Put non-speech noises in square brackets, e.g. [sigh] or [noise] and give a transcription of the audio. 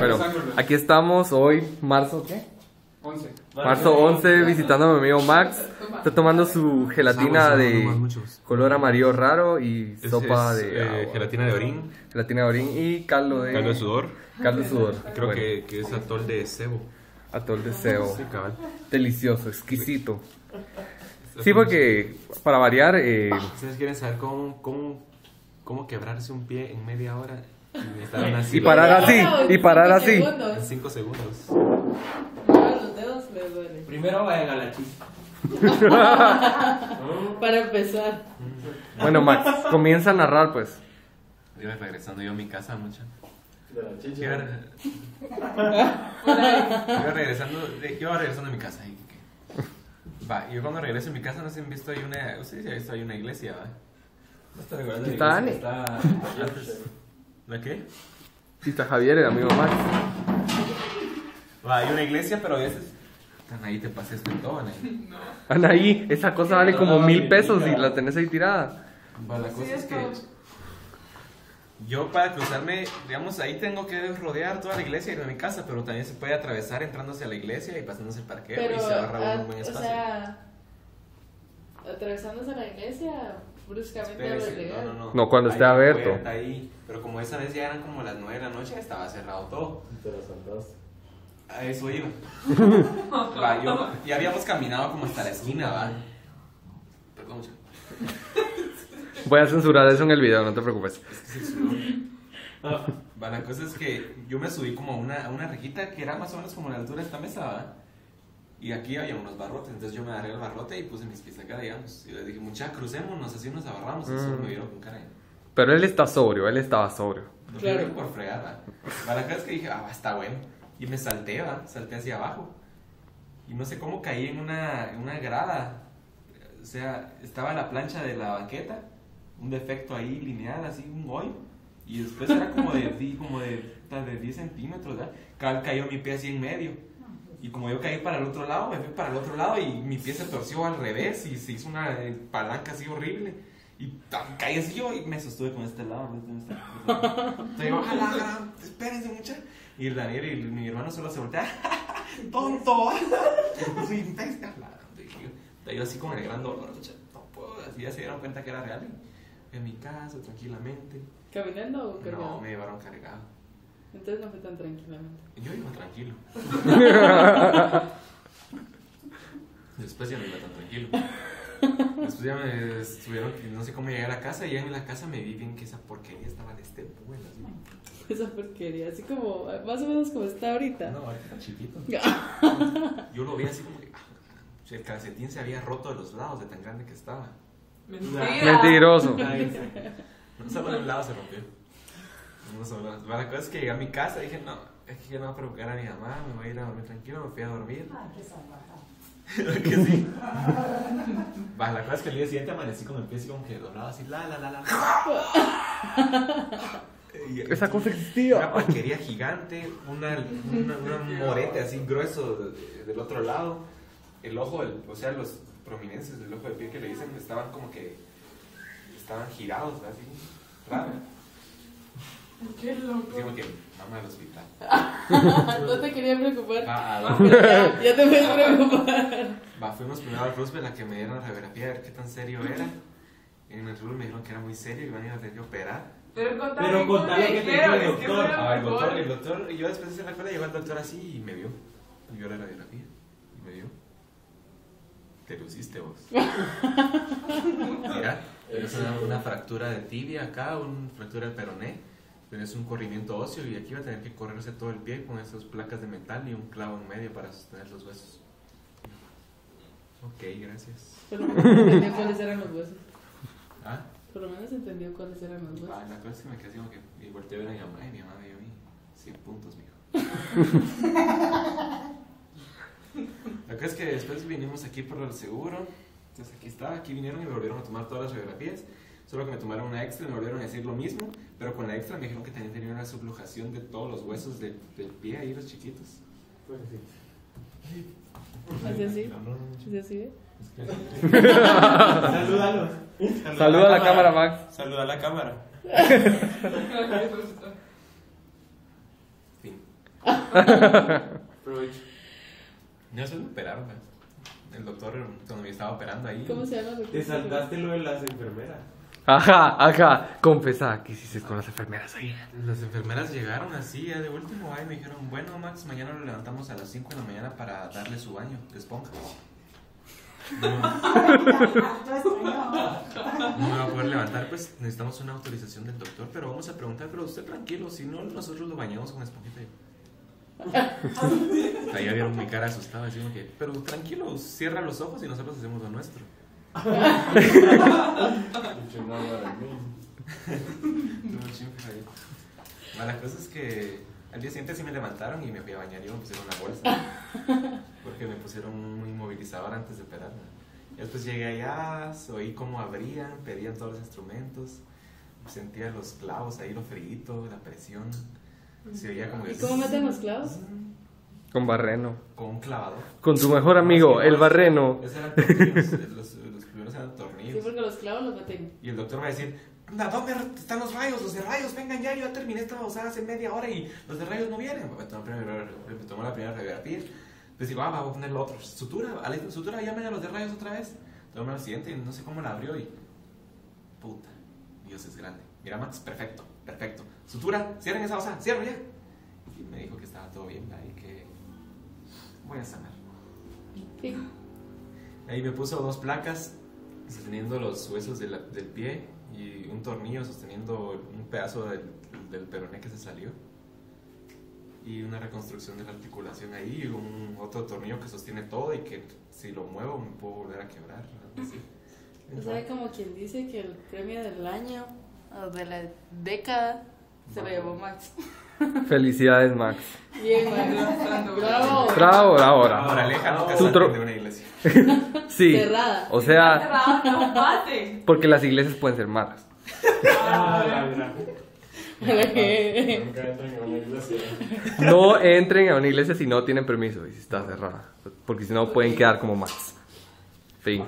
Pero aquí estamos hoy, marzo, ¿qué? 11. Marzo 11, visitando a mi amigo Max. Está tomando su gelatina de color amarillo raro y sopa es, de eh, gelatina de orín, gelatina de orín y caldo de, caldo de sudor. caldo de sudor. Creo Bueno, que, que es atol de cebo. atol de cebo. Sí, cabal. Delicioso, exquisito. Sí, porque para variar, eh, ¿Ustedes quieren saber cómo, cómo, cómo quebrarse un pie en media hora? Y, parar así, y parar así. en Segundos. 5 segundos. Los dedos. Primero vayan a la chicha. Para empezar. Bueno, Max, comienza a narrar, pues. Iba regresando yo a mi casa, mucha. De la Iba, chicha. iba regresando, iba regresando a mi casa. y que- Va, yo cuando regreso a mi casa, no sé si han visto, hay una, ustedes han visto, hay una iglesia, ¿va? No está recordando Aquí la iglesia. Está. [laughs] ¿La qué? Sí, está Javier, el amigo Max. Va, hay una iglesia, pero a veces... Ahí, te pases con todo, ¿no? Anaí, esa cosa vale como No, mil mi pesos y la tenés ahí tirada. Va, la cosa es es que yo para cruzarme, digamos, ahí tengo que rodear toda la iglesia y irme a mi casa, pero también se puede atravesar entrándose a la iglesia y pasándose el parqueo Pero, y se ahorra ah, un buen o espacio. sea, atravesándose la iglesia, bruscamente a lo ilegal. no, no, no. No, cuando esté abierto. Ahí, pero como esa vez ya eran como las 9 de la noche, estaba cerrado todo. Te la saltaste. A eso iba. [laughs] va, yo, ya habíamos caminado como hasta la esquina, va. Perdón. Voy a censurar eso en el video, no te preocupes. Es que. Va, la cosa es que yo me subí como a una, a una rejita que era más o menos como la altura de esta mesa, ¿va? Y aquí había unos barrotes, entonces yo me agarré el barrote y puse mis pies acá, digamos. Y les dije, mucha, crucémonos, así nos agarramos. Y solo Mm. me vieron con cara. Pero él está sobrio, él estaba sobrio. No Claro. por. Va, La cosa es que dije, ah, está bueno. Y me salté, ¿va? Salté hacia abajo. Y no sé cómo caí en una, en una grada. O sea, estaba la plancha de la banqueta, un defecto ahí lineal, así, un hoyo. Y después era como de, como de, tal de 10 centímetros, ¿verdad? Ca- Cayó mi pie así en medio. Y como yo caí para el otro lado, me fui para el otro lado y mi pie se torció al revés y se hizo una eh, palanca así horrible. Y caí así yo y me sostuve con este lado. Con este lado. Entonces yo, ojalá, espérense mucha. Y el Daniel y mi hermano solo se voltea, [laughs] tonto. [laughs] Soy. La- Yo, yo así con el gran dolor, no puedo. Así ya se dieron cuenta que era real. Y en mi casa, tranquilamente. ¿Caminando o cargado? No, me llevaron cargado. Entonces no fue tan tranquilamente. Yo iba tranquilo. [laughs] Después ya no iba tan tranquilo. Después ya me estuvieron, no sé cómo llegué a la casa y ya en la casa me vi bien que esa porquería estaba de este vuelo. así. Esa porquería, así como, más o menos como está ahorita. No, ahorita está chiquito. [laughs] Yo lo vi así como que ah, el calcetín se había roto de los lados de tan grande que estaba. Mentiroso. Ay, sí. No solo de un lado se rompió. No solo. Bueno, La cosa es que llegué a mi casa y dije, no, es que yo no voy a provocar a mi mamá, me voy a ir a dormir tranquilo, me fui a dormir. que [laughs] sí. [laughs] Va, la cosa es que el día siguiente amanecí con el pie así como que doblado, así, la, la, la, la. [laughs] Y- Esa cosa Una existía. porquería gigante, una, una, una morete así grueso de- del otro lado. El ojo, del- o sea, los prominencias del ojo de pie que le dicen estaban como que estaban girados, así, raro. Qué loco. Como que, vamos al hospital. [laughs] No te quería preocupar. Va, a- [laughs] Ya, ya te voy a preocupar. va, fuimos primero al Roosevelt a que me dieran la radiografía a ver qué tan serio era. En el Roosevelt me dijeron que era muy serio y iban a ir a tener que operar. Pero contame, Pero ¿cómo contale te que te dijo el Es que doctor. Ah, el doctor, el doctor, y yo después de la cola llegó el doctor así y me vio. Y vio la radiografía y me vio. Te luciste vos. [laughs] Mira, tienes una, una fractura de tibia acá, una fractura de peroné, tienes un corrimiento óseo y aquí va a tener que correrse todo el pie con esas placas de metal y un clavo en medio para sostener los huesos. Ok, gracias. Por lo menos entendió cuáles eran los huesos. Ah, Por lo menos entendió cuáles eran los huesos. va, la cosa es que me quedé como que y volteé a ver a mi mamá y mi mamá me vio a mí. 100 puntos, mijo. La cosa es que después vinimos aquí por el seguro. Entonces aquí estaba, aquí vinieron y me volvieron a tomar todas las radiografías. Solo que me tomaron una extra y me volvieron a decir lo mismo. Pero con la extra me dijeron que también tenía una sublujación de todos los huesos de- del pie ahí, los chiquitos. Pues sí. ¿Así así? ¿Así así? es que- Salúdalos. Saluda a la cámara, Max. Saluda a la cámara. Fin. Provecho. No, eso me operaron. El doctor, cuando me estaba operando ahí. ¿Cómo se llama? Te saltaste lo de las enfermeras. Ajá, ajá. Confesa, ¿qué hiciste con las enfermeras ahí? Las enfermeras llegaron así, ya de último, ay, me dijeron, bueno, Max, mañana lo levantamos a las 5 de la mañana para darle su baño de esponja. No, [laughs] no me va a poder levantar, pues necesitamos una autorización del doctor, pero vamos a preguntar, pero usted tranquilo, si no, nosotros lo bañamos con esponjita. [laughs] Ahí ya vieron mi cara asustada, como que, pero tranquilo, cierra los ojos y nosotros hacemos lo nuestro. La cosa es que al día siguiente sí me levantaron y me fui a bañar y me pusieron una bolsa. Porque me pusieron un inmovilizador antes de operarme. Y después llegué allá, oí cómo abrían, pedían todos los instrumentos. Sentía los clavos ahí, lo frito, la presión. Se oía como que... ¿Y cómo meten los clavos? Con Barreno. Con un clavador. Con tu mejor amigo, el Barreno. Esos eran [laughs] los, los Sí, porque los clavos los meten. Y el doctor va a decir, "Anda, ¿dónde están los rayos? Los de rayos, vengan ya, yo ya terminé esta usada hace media hora y los de rayos no vienen. Me tomó, primero- me tomó la primera radiografía. Entonces digo, ah, vamos a poner la otra. Sutura, a la sutura, llamen a los de rayos otra vez. Tomé la siguiente y no sé cómo la abrió y... Puta, Dios es grande. Mira, Max, perfecto, perfecto. Sutura, cierren esa osada, cierren ya. Y me dijo que estaba todo bien ahí, que voy a sanar. Ahí me puso dos placas sosteniendo los huesos de la- del pie y un tornillo sosteniendo un pedazo del, del peroné que se salió. Y una reconstrucción de la articulación ahí y un otro tornillo que sostiene todo y que si lo muevo me puedo volver a quebrar. algo así. [laughs] O sea, como quien dice que el premio del año o de la década se lo llevó Max. Felicidades, Max. Bien, Max. Bravo. Bravo, bravo, Tu salten tro- de una iglesia. [laughs] Sí. Cerrada. O sea, no pase. porque las iglesias pueden ser malas. Ah, la gran. Nunca entran en una iglesia. No entren a una iglesia si no tienen permiso y si está cerrada. Porque si no pueden quedar como Max. Fin.